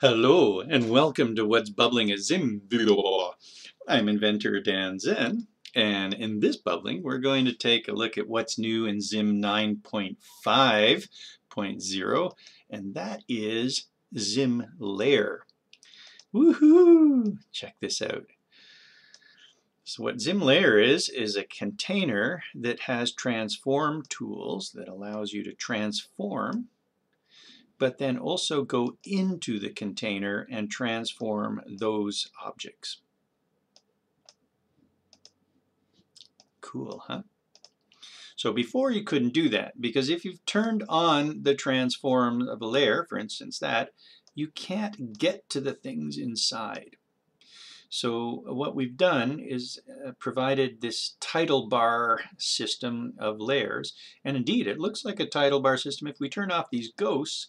Hello and welcome to What's Bubbling a Zim. I'm inventor Dan Zen and in this bubbling we're going to take a look at what's new in Zim 9.5.0 and that is Zim Layer. Woohoo! Check this out. So what Zim Layer is, is a container that has transform tools that allows you to transform but then also go into the container and transform those objects. Cool, huh? So before you couldn't do that, because if you've turned on the transform of a layer, for instance that, you can't get to the things inside. So what we've done is uh, provided this title bar system of layers, and indeed it looks like a title bar system. If we turn off these ghosts,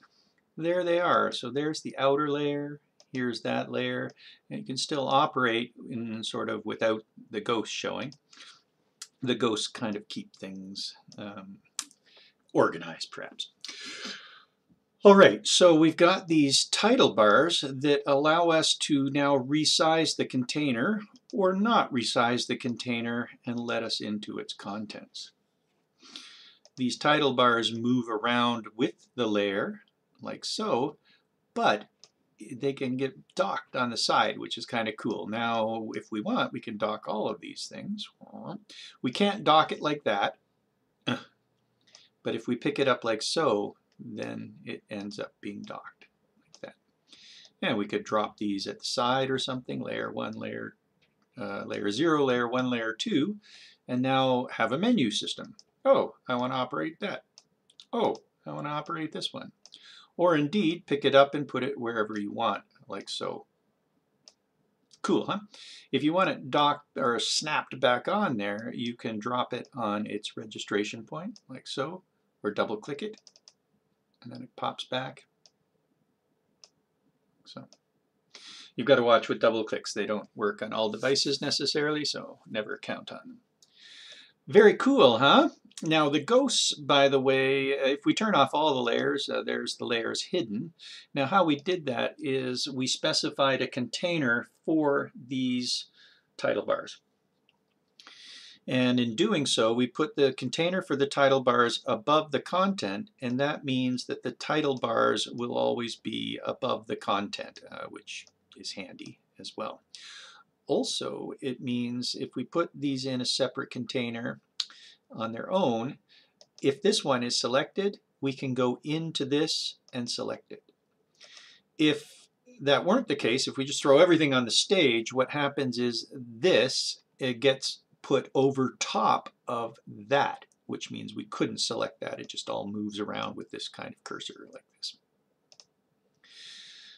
there they are. So there's the outer layer, here's that layer, and you can still operate in sort of without the ghost showing. The ghosts kind of keep things um, organized, perhaps. All right, so we've got these title bars that allow us to now resize the container or not resize the container and let us into its contents. These title bars move around with the layer like so, but they can get docked on the side, which is kind of cool. Now, if we want, we can dock all of these things. We can't dock it like that, but if we pick it up like so, then it ends up being docked like that. And we could drop these at the side or something, layer 1, layer, uh, layer 0, layer 1, layer 2, and now have a menu system. Oh, I want to operate that. Oh, I want to operate this one or indeed pick it up and put it wherever you want, like so. Cool, huh? If you want it docked or snapped back on there, you can drop it on its registration point, like so, or double click it, and then it pops back. So you've got to watch with double clicks. They don't work on all devices necessarily, so never count on them. Very cool, huh? Now the ghosts, by the way, if we turn off all the layers, uh, there's the layers hidden. Now how we did that is we specified a container for these title bars. And in doing so, we put the container for the title bars above the content, and that means that the title bars will always be above the content, uh, which is handy as well. Also, it means if we put these in a separate container on their own, if this one is selected, we can go into this and select it. If that weren't the case, if we just throw everything on the stage, what happens is this it gets put over top of that, which means we couldn't select that. It just all moves around with this kind of cursor like this.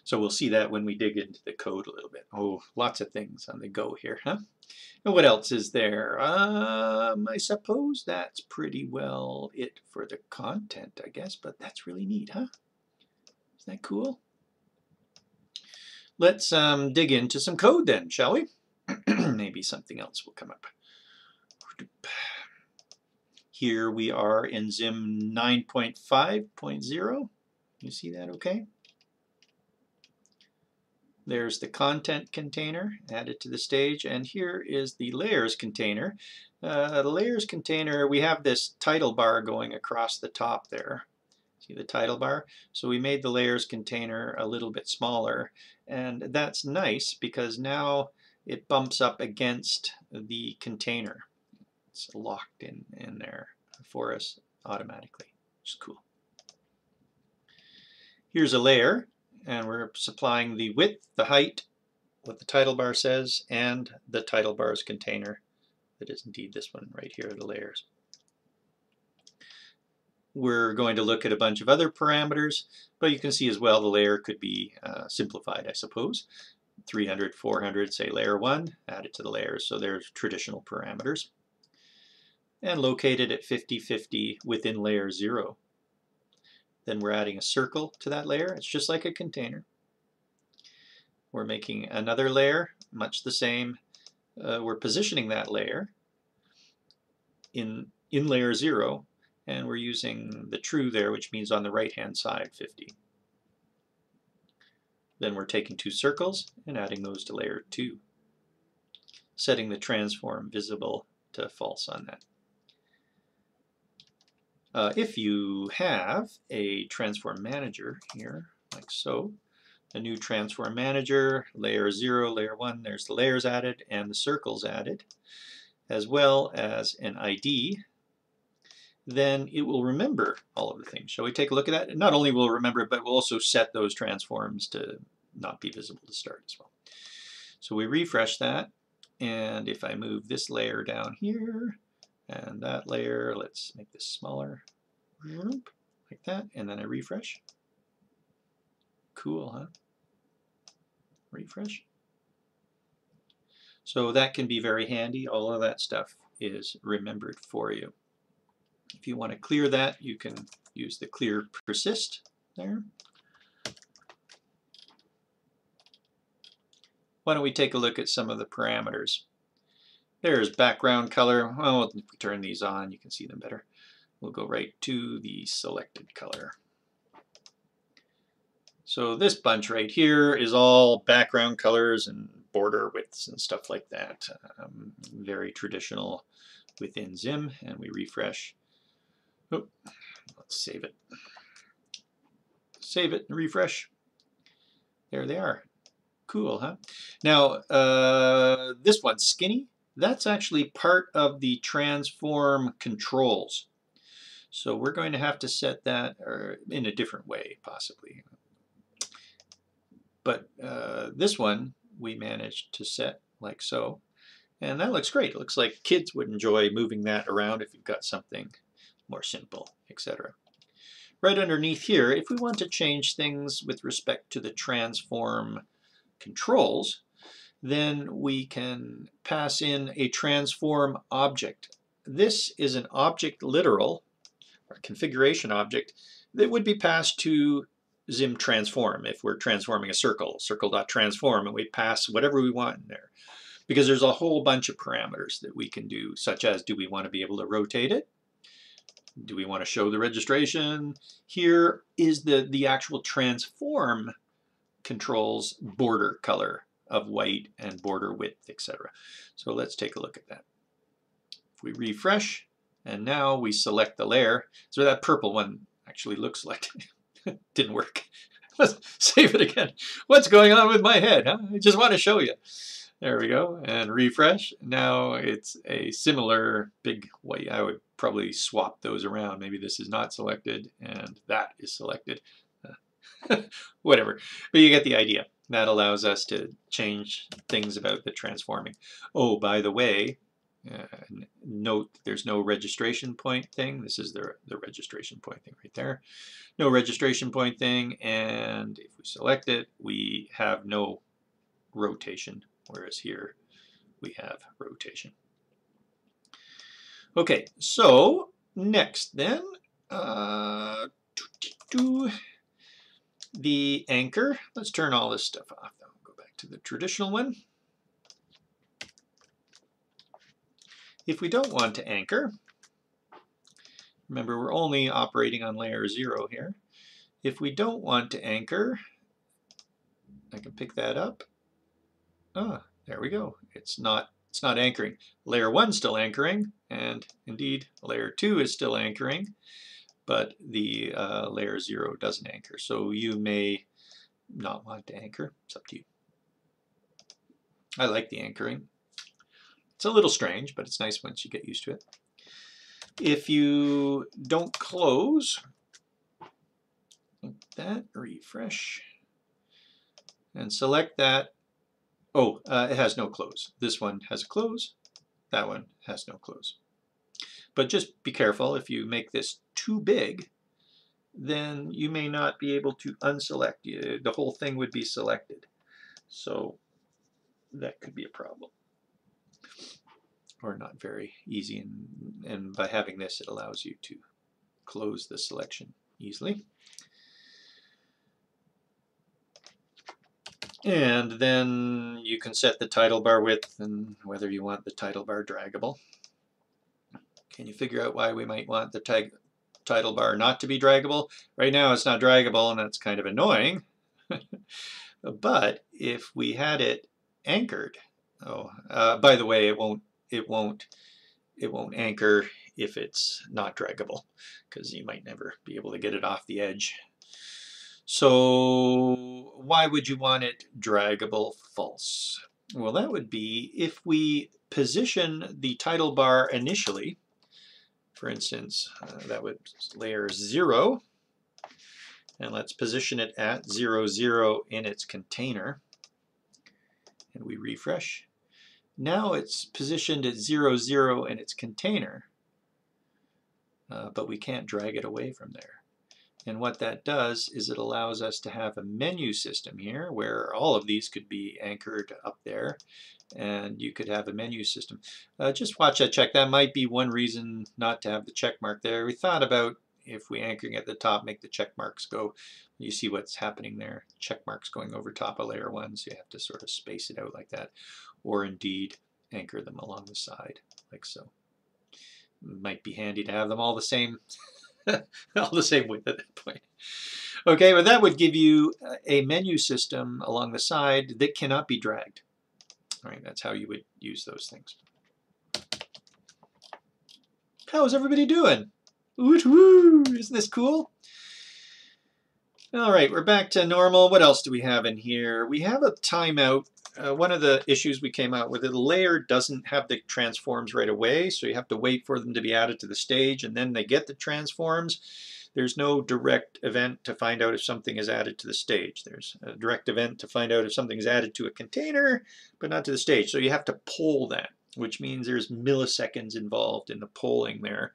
So we'll see that when we dig into the code a little bit. Oh, lots of things on the go here, huh? And what else is there? Um, I suppose that's pretty well it for the content, I guess, but that's really neat, huh? Isn't that cool? Let's um, dig into some code then, shall we? Maybe something else will come up. Here we are in Zim 9.5.0. You see that okay? There's the content container added to the stage, and here is the layers container. Uh, the layers container, we have this title bar going across the top there. See the title bar? So we made the layers container a little bit smaller, and that's nice because now it bumps up against the container. It's locked in, in there for us automatically, which is cool. Here's a layer and we're supplying the width, the height, what the title bar says, and the title bar's container. That is indeed this one right here, the layers. We're going to look at a bunch of other parameters, but you can see as well the layer could be uh, simplified, I suppose. 300, 400, say layer 1, add it to the layers. So there's traditional parameters. And located at 50, 50 within layer 0. Then we're adding a circle to that layer. It's just like a container. We're making another layer, much the same. Uh, we're positioning that layer in, in layer 0, and we're using the true there, which means on the right-hand side 50. then we're taking two circles and adding those to layer 2, setting the transform visible to false on that. Uh, if you have a transform manager here, like so, a new transform manager, layer 0, layer 1, there's the layers added and the circles added, as well as an ID, then it will remember all of the things. Shall we take a look at that? not only will it remember it, but we'll also set those transforms to not be visible to start as well. So we refresh that, and if I move this layer down here, and that layer, let's make this smaller, mm-hmm. like that, and then I refresh. Cool, huh? Refresh. So that can be very handy. All of that stuff is remembered for you. If you want to clear that, you can use the clear persist there. Why don't we take a look at some of the parameters. There's background color. Well, if we turn these on, you can see them better. We'll go right to the selected color. So this bunch right here is all background colors and border widths and stuff like that. Um, very traditional within Zim, and we refresh. Oh, let's save it. Save it and refresh. There they are. Cool, huh? Now, uh, this one, skinny, that's actually part of the transform controls. So we're going to have to set that or in a different way, possibly. But uh, this one we managed to set like so. And that looks great. It looks like kids would enjoy moving that around if you've got something more simple, etc. Right underneath here, if we want to change things with respect to the transform controls, then we can pass in a transform object. This is an object literal, or configuration object, that would be passed to Zim transform if we're transforming a circle, circle.transform, and we pass whatever we want in there. Because there's a whole bunch of parameters that we can do, such as do we want to be able to rotate it? Do we want to show the registration? Here is the, the actual transform controls border color of white and border width, etc. So let's take a look at that. If we refresh, and now we select the layer, so that purple one actually looks like didn't work. Let's save it again. What's going on with my head? Huh? I just want to show you. There we go, and refresh. Now it's a similar big white. I would probably swap those around. Maybe this is not selected and that is selected. Whatever, but you get the idea. That allows us to change things about the transforming. Oh, by the way, uh, note there's no registration point thing. This is the, the registration point thing right there. No registration point thing, and if we select it, we have no rotation whereas here we have rotation. Okay, so next then, uh, the anchor. Let's turn all this stuff off. I'll go back to the traditional one. If we don't want to anchor, remember we're only operating on layer 0 here. If we don't want to anchor, I can pick that up Ah, there we go. It's not it's not anchoring. Layer 1 still anchoring, and indeed layer 2 is still anchoring, but the uh, layer 0 doesn't anchor. So you may not want to anchor. It's up to you. I like the anchoring. It's a little strange, but it's nice once you get used to it. If you don't close, like that, refresh, and select that, Oh, uh, it has no close. This one has a close. That one has no close. But just be careful. If you make this too big, then you may not be able to unselect. The whole thing would be selected. So that could be a problem. Or not very easy. And, and by having this, it allows you to close the selection easily. And then you can set the title bar width and whether you want the title bar draggable. Can you figure out why we might want the tag title bar not to be draggable? Right now it's not draggable and that's kind of annoying. But if we had it anchored, oh, uh, by the way, it won't, it won't, it won't anchor if it's not draggable because you might never be able to get it off the edge. So why would you want it draggable false? Well, that would be if we position the title bar initially, for instance, uh, that would layer 0, and let's position it at 0, 0 in its container, and we refresh. Now it's positioned at 0, 0 in its container, uh, but we can't drag it away from there. And what that does is it allows us to have a menu system here where all of these could be anchored up there and you could have a menu system. Uh, just watch that check. That might be one reason not to have the check mark there. We thought about if we anchoring at the top, make the check marks go. You see what's happening there. Check marks going over top of layer one, so you have to sort of space it out like that. Or indeed, anchor them along the side, like so. Might be handy to have them all the same all the same width at that point. Okay, but that would give you a menu system along the side that cannot be dragged. All right, that's how you would use those things. How is everybody doing? Woo! Isn't this cool? All right, we're back to normal. What else do we have in here? We have a timeout uh, one of the issues we came out with, the layer doesn't have the transforms right away, so you have to wait for them to be added to the stage, and then they get the transforms. There's no direct event to find out if something is added to the stage. There's a direct event to find out if something is added to a container, but not to the stage. So you have to poll that, which means there's milliseconds involved in the polling there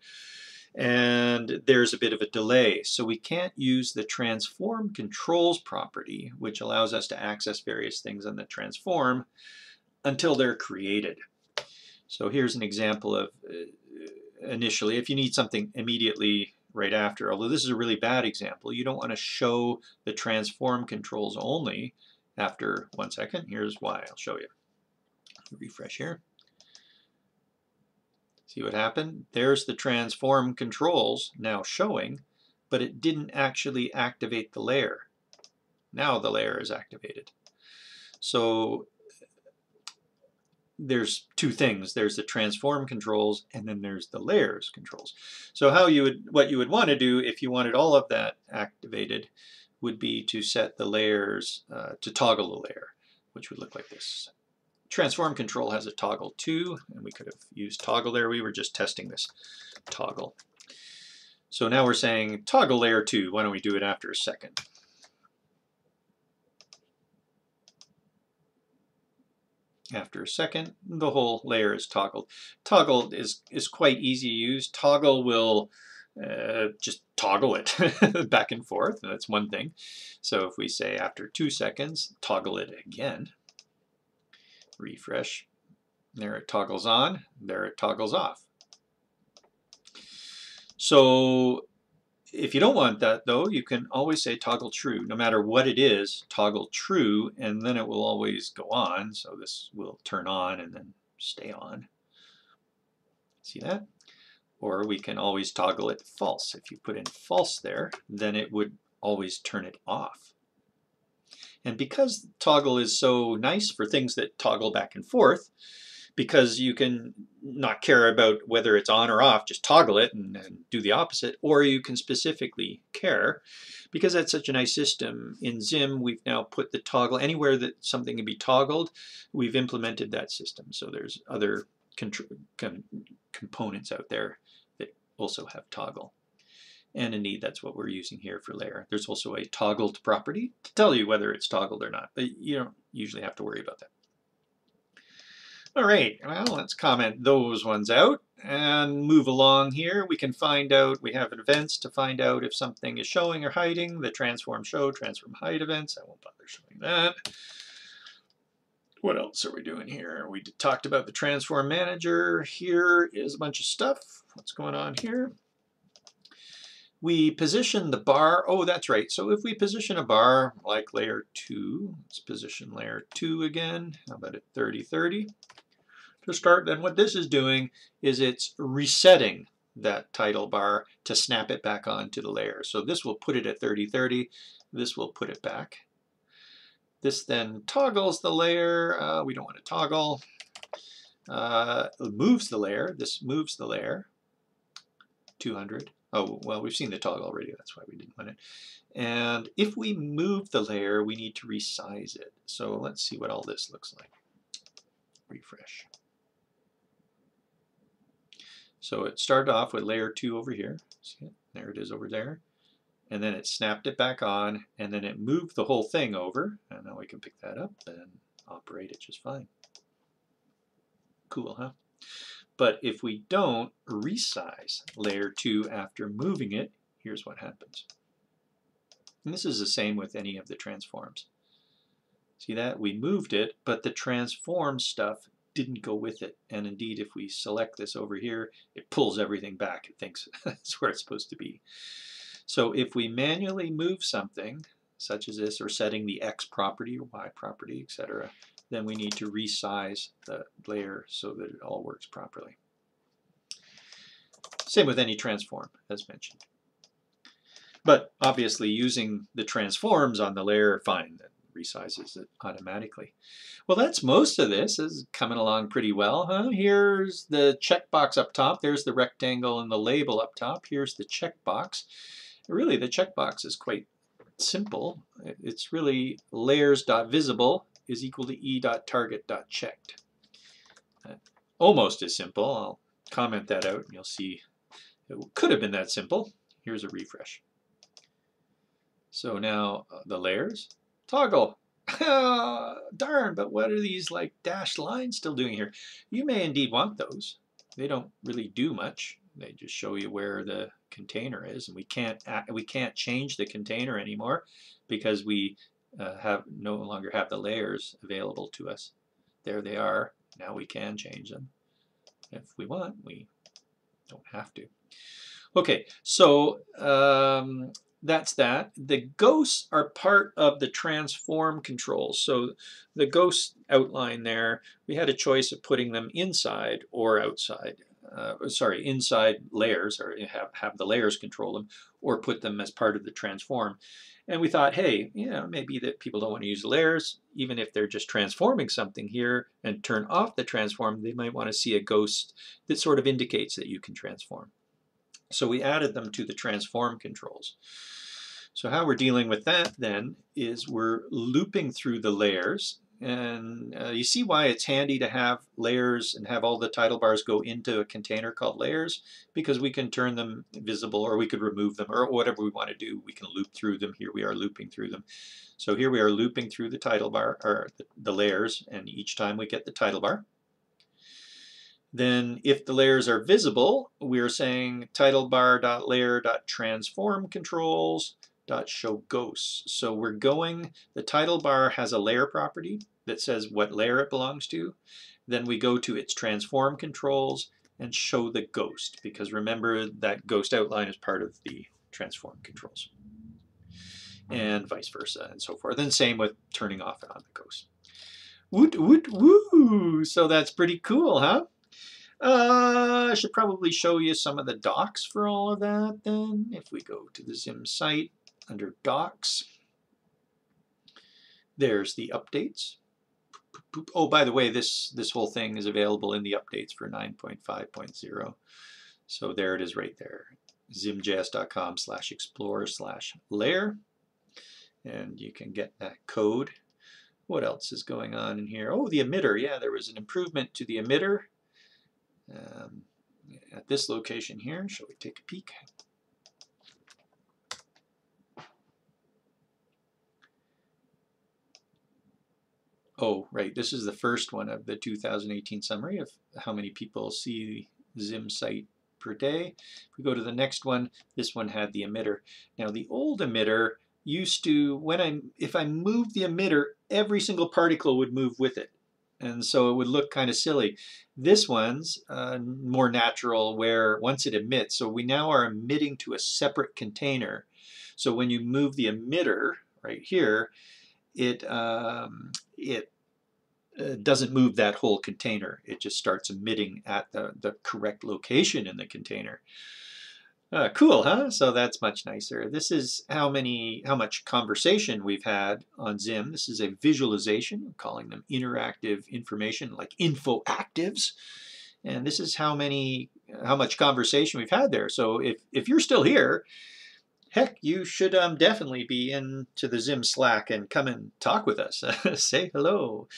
and there's a bit of a delay. So we can't use the transform controls property, which allows us to access various things on the transform until they're created. So here's an example of uh, initially, if you need something immediately right after, although this is a really bad example, you don't want to show the transform controls only after one second. Here's why, I'll show you. Refresh here. See what happened? There's the transform controls now showing, but it didn't actually activate the layer. Now the layer is activated. So there's two things. There's the transform controls and then there's the layers controls. So how you would what you would want to do if you wanted all of that activated would be to set the layers uh, to toggle the layer, which would look like this. Transform control has a toggle too, and we could have used toggle there. We were just testing this toggle. So now we're saying toggle layer 2. Why don't we do it after a second? After a second, the whole layer is toggled. Toggle is, is quite easy to use. Toggle will uh, just toggle it back and forth. And that's one thing. So if we say after two seconds, toggle it again, refresh. There it toggles on, there it toggles off. So if you don't want that though, you can always say toggle true. No matter what it is, toggle true, and then it will always go on. So this will turn on and then stay on. See that? Or we can always toggle it false. If you put in false there, then it would always turn it off. And because toggle is so nice for things that toggle back and forth, because you can not care about whether it's on or off, just toggle it and, and, do the opposite, or you can specifically care. Because that's such a nice system, in Zim we've now put the toggle, anywhere that something can be toggled, we've implemented that system. So there's other components out there that also have toggle. And indeed, that's what we're using here for layer. There's also a toggled property to tell you whether it's toggled or not, but you don't usually have to worry about that. All right, well, let's comment those ones out and move along here. We can find out, we have events to find out if something is showing or hiding, the transform show, transform hide events. I won't bother showing that. What else are we doing here? We talked about the transform manager. Here is a bunch of stuff. What's going on here? We position the bar, oh that's right, so if we position a bar like layer 2, let's position layer 2 again, how about at 30, 30 to start, then what this is doing is it's resetting that title bar to snap it back onto the layer. So this will put it at 30, 30, this will put it back. This then toggles the layer. Uh, we don't want to toggle. Uh, moves the layer. This moves the layer. 200. Oh, well, we've seen the toggle already. That's why we didn't want it. And if we move the layer, we need to resize it. So let's see what all this looks like. Refresh. So it started off with layer 2 over here. See it? There it is over there. And then it snapped it back on, and then it moved the whole thing over. And now we can pick that up and operate it just fine. Cool, huh? But if we don't resize layer 2 after moving it, here's what happens. And this is the same with any of the transforms. See that? We moved it, but the transform stuff didn't go with it. And indeed, if we select this over here, it pulls everything back. It thinks that's where it's supposed to be. So if we manually move something, such as this, or setting the X property or Y property, etc., then we need to resize the layer so that it all works properly. Same with any transform, as mentioned. But obviously using the transforms on the layer, fine, that resizes it automatically. Well, that's most of this. this is coming along pretty well. Huh? Here's the checkbox up top. There's the rectangle and the label up top. Here's the checkbox. Really, the checkbox is quite simple. It's really layers.visible is equal to e.target.checked. Uh, almost as simple. I'll comment that out and you'll see it could have been that simple. Here's a refresh. So now uh, the layers, toggle. Darn, but what are these like dashed lines still doing here? You may indeed want those. They don't really do much. They just show you where the container is, and we can't we can't change the container anymore because we uh, have no longer have the layers available to us. There they are. Now we can change them. If we want, we don't have to. Okay, so um, that's that. The ghosts are part of the transform controls. So the ghost outline there, we had a choice of putting them inside or outside. Uh, sorry, inside layers, or have, have the layers control them, or put them as part of the transform. And we thought, hey, you know, maybe that people don't want to use layers, even if they're just transforming something here and turn off the transform, they might want to see a ghost that sort of indicates that you can transform. So we added them to the transform controls. So how we're dealing with that then is we're looping through the layers and uh, you see why it's handy to have layers and have all the title bars go into a container called layers because we can turn them visible or we could remove them or whatever we want to do. We can loop through them. Here we are looping through them. So here we are looping through the title bar or the, layers and each time we get the title bar. Then if the layers are visible, we're saying title bar.layer.transform controls dot show ghosts. So we're going, the title bar has a layer property that says what layer it belongs to. Then we go to its transform controls and show the ghost because remember that ghost outline is part of the transform controls and vice versa and so forth. And same with turning off and on the ghost. Woot woot woo! So that's pretty cool, huh? Uh, I should probably show you some of the docs for all of that then. If we go to the Zim site, under docs. There's the updates. Oh, by the way, this, this whole thing is available in the updates for 9.5.0. So there it is right there, zimjs.com slash explore slash layer. And you can get that code. What else is going on in here? Oh, the emitter. Yeah, there was an improvement to the emitter um, at this location here. Shall we take a peek? Oh, right. This is the first one of the 2018 summary of how many people see Zim site per day. If we go to the next one, this one had the emitter. Now the old emitter used to, when I, if I moved the emitter, every single particle would move with it. And so it would look kind of silly. This one's uh, more natural where once it emits, so we now are emitting to a separate container. So when you move the emitter right here, it um, it uh, doesn't move that whole container. It just starts emitting at the, the correct location in the container. Uh, cool, huh? So that's much nicer. This is how many, how much conversation we've had on Zim. This is a visualization, We're calling them interactive information, like info actives. And this is how many, how much conversation we've had there. So if, if you're still here, heck, you should um, definitely be into the Zim Slack and come and talk with us. Say hello,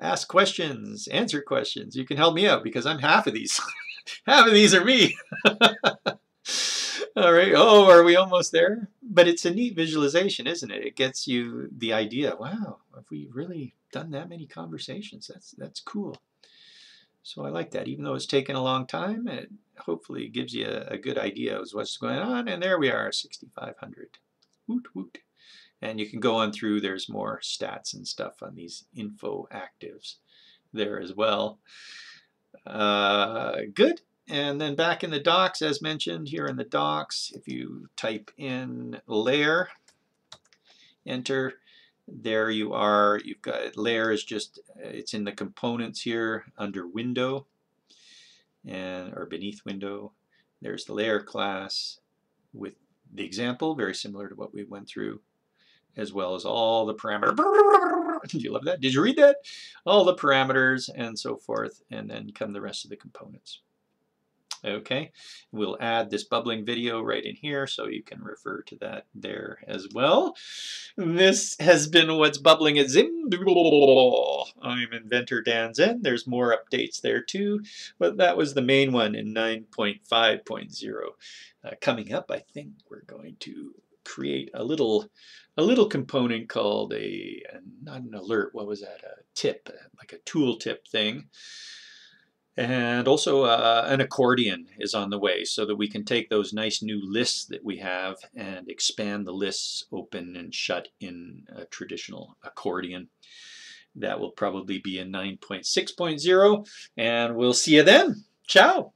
ask questions, answer questions. You can help me out because I'm half of these. half of these are me. All right. Oh, are we almost there? But it's a neat visualization, isn't it? It gets you the idea. Wow, have we really done that many conversations? That's that's cool. So I like that. Even though it's taken a long time, it hopefully gives you a, a good idea of what's going on. And there we are, 6,500. Woot woot. And you can go on through. There's more stats and stuff on these info actives there as well. Uh, good. And then back in the docs, as mentioned here in the docs, if you type in layer, enter, there you are. You've got layer is just, it's in the components here under window and or beneath window. There's the layer class with the example, very similar to what we went through, as well as all the parameters. Did you love that? Did you read that? All the parameters and so forth, and then come the rest of the components. Okay, we'll add this bubbling video right in here so you can refer to that there as well. This has been What's Bubbling at Zim. I'm Inventor Dan Zen. There's more updates there too, but that was the main one in 9.5.0. Uh, coming up, I think we're going to create a little a little component called a, not an alert, what was that, a tip, like a tooltip thing. And also uh, an accordion is on the way so that we can take those nice new lists that we have and expand the lists open and shut in a traditional accordion. That will probably be in 9.6.0 and we'll see you then. Ciao.